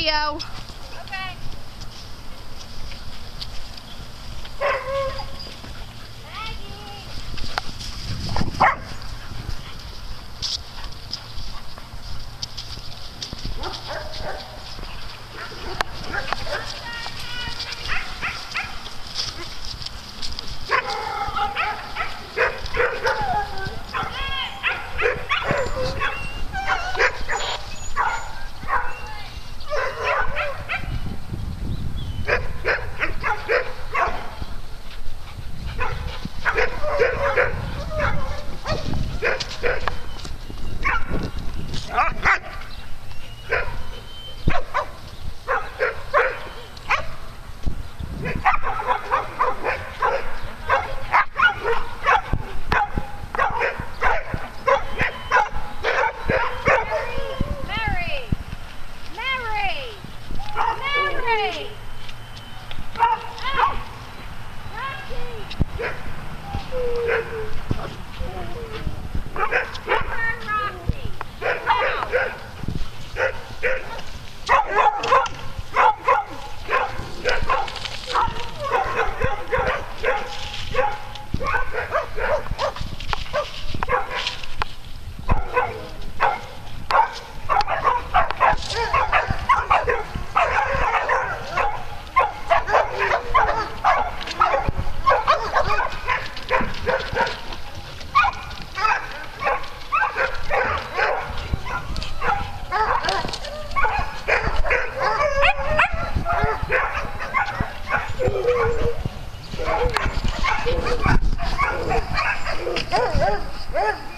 material Yeah. 哎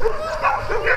Ah!